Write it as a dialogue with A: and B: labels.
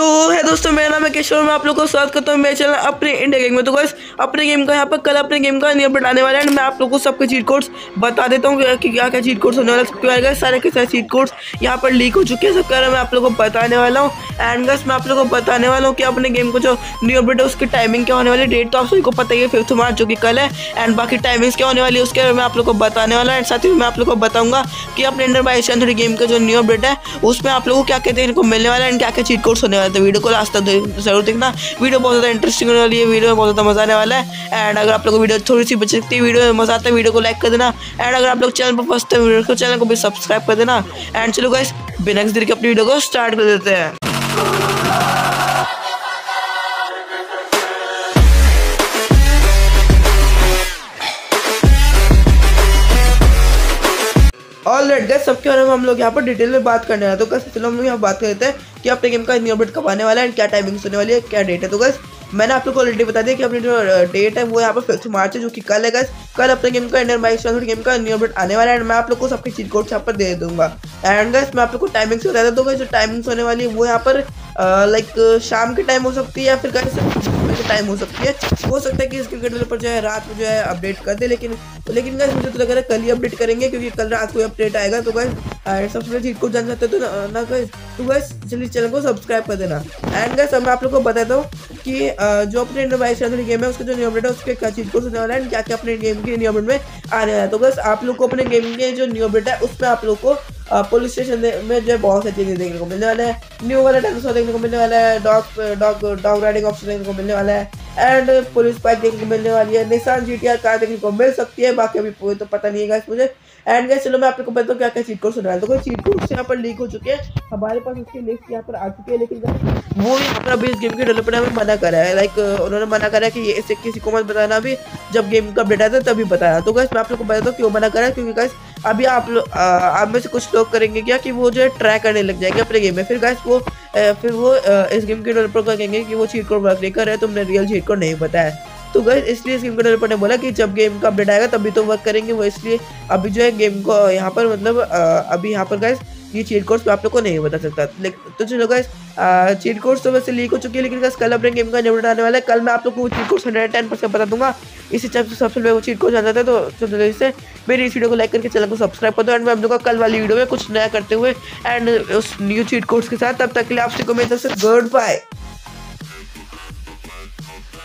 A: तो है दोस्तों, मेरा नाम है किशोर। मैं आप लोगों को स्वागत करता हूँ मेरे चैनल अपने इंडिया गेम में। तो बस अपने गेम का यहाँ पर कल अपने गेम का नियम बनाने वाला है एंड मैं आप लोगों को सबके चीट कोड्स बता देता हूँ कि क्या क्या चीट कोड्स होने वाला सबके बारे में सारे के सारे चीट कोड्स यहाँ पर लीक हो चुके हैं। सबके बारे में आप लोगों को बताने वाला हूँ। एंड गस मैं आप लोगों को बताने वाला हूँ कि अपने गेम को जो न्यू अपडेट है, उसकी टाइमिंग क्या होने वाली डेट तो आप सभी को पता ही है फिफ्थ मार्च जो कि कल है। एंड बाकी टाइमिंग्स क्या होने वाली है, उसके बारे में आप लोग को बताने वाला है। साथ ही मैं आप लोग को बताऊँगा कि अपने अंडर बाई गेम का जो न्यू अपडेट है, उसमें आप लोगों को क्या कहते हैं मिलने वाला है एंड क्या क्या चीट कोड्स होने वाले थे वीडियो को लास्ट तक ज़रूर देखना। वीडियो बहुत ज़्यादा इंटरेस्टिंग होने वाली है। वीडियो में बहुत ज़्यादा मज़ा आने वाला है। एंड अगर आप लोग वीडियो थोड़ी सी बच सकती है, वीडियो में मज़ा आता है, वीडियो को लाइक कर देना। एंड अगर आप लोग चैनल पर फ़र्स्ट हैं चैनल को भी सब्सक्राइब कर देना। एंड चलो गाइस बिना किसी देर अपनी वीडियो को स्टार्ट कर देते हैं। ऑल राइट गैस सबके बारे में हम लोग यहाँ पर डिटेल में बात करने हैं। तो गैस चलो हम लोग यहाँ बात करते हैं कि अपने गेम का न्यू अपडेट कब आने वाला है एंड क्या टाइमिंग्स होने वाली है, क्या डेट है। तो गैस मैंने आप लोग को ऑलरेडी बता दिया कि अपनी जो डेट है वो यहाँ पर फिफ्थ मार्च है, जो कि कल है गैस कल अपने गेम का इंडियन बाइक गेम का न्यू अपडेट आने वाला है एंड मैं आप लोग को सबके चीट कोड यहाँ पर दे दूँगा। एंड गैस मैं आप लोग को टाइमिंग्स बता देता हूँ जो टाइमिंग्स होने वाली है वो यहाँ पर लाइक शाम के टाइम हो सकती है या फिर कैसे टाइम हो सकती है। हो सकता है कि इसके डेवलपर जो है, रात में जो है अपडेट कर दे, लेकिन लेकिन गैस मुझे तो लग रहा है कल ही अपडेट करेंगे, क्योंकि कल रात को अपडेट आएगा। तो गैस सबसे पहले को जान सकते तो ना गैस तो गैस चलिए चैनल को सब्सक्राइब कर देना। एंड गैस मैं आप लोग को बताता हूँ कि जो अपने इंटरवाइस गेम है, उसका जो न्यू अपडेट है, उसके क्या चीज़ को होने वाला है क्या क्या अपने गेम के न्यू अपडेट में आने वाला है। तो बस आप लोग को अपने गेम के जो न्यू अपडेट है, उसमें आप लोग को पुलिस स्टेशन में जो है बहुत सारी चीज़ें देखने को मिलने वाले हैं। न्यू वाला डायनासोर देखने को मिलने वाला है dog dog dog riding option देखने को मिलने वाला है। एंड पुलिस बाइक देखने को मिलने वाली है। निशान जी कार देखने को मिल सकती है। बाकी अभी पूरे तो पता नहीं है मुझे। एंड गैस चलो मैं आप लोग को बताऊँ क्या क्या चीट कोड सुना तो कोई चीट कोड यहाँ पर लीक हो चुके हैं। हमारे पास उसकी लिस्ट यहाँ पर आ चुकी है, लेकिन वो यहाँ पर अभी इस गेम के डेवलपर ने मना करा है। लाइक उन्होंने मना करा है कि ये इसे किसी को मत बताना। भी जब गेम का अपडेट आया था तभी बताया तो गैस मैं आप लोग को बताता हूँ क्यों मना करा है। क्योंकि गैस अभी आप लोग आप में से कुछ लोग करेंगे क्या कि वो जो है ट्राई करने लग जाएँगे अपने गेम में। फिर गैस वो फिर वो इस गेम के डेवलपर को कहेंगे कि वो चीट कोड वर्क नहीं कर रहे तुमने रियल चीट कोड नहीं बताया। तो गैस इसलिए इस गेम के डेवलपर ने बोला कि जब गेम का अपडेट आएगा, तभी तो वर्क करेंगे। वो इसलिए अभी जो है गेम को, यहाँ पर मतलब अभी यहाँ पर गैस ये चीट कोर्स मैं आप लोग को नहीं बता सकता। तो चलो गैस चीट कोर्स तो वैसे लीक हो चुकी है, लेकिन गैस कल अपने गेम का अपडेट आने वाला है। कल मैं आप लोग को cheat course hundred ten percent बता दूँगा। इसी से सबसे पहले वो चीट कोर्स आ था तो चलो इससे मेरी इस वीडियो को लाइक करके चैनल को सब्सक्राइब कर दो। एंड मैं आप लोग का कल वाली वीडियो में कुछ नया करते हुए एंड उस न्यू चीट कोर्स के साथ, तब तक के लिए आपसे को मेरी तरफ़ से गुड बाय